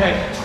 Okay.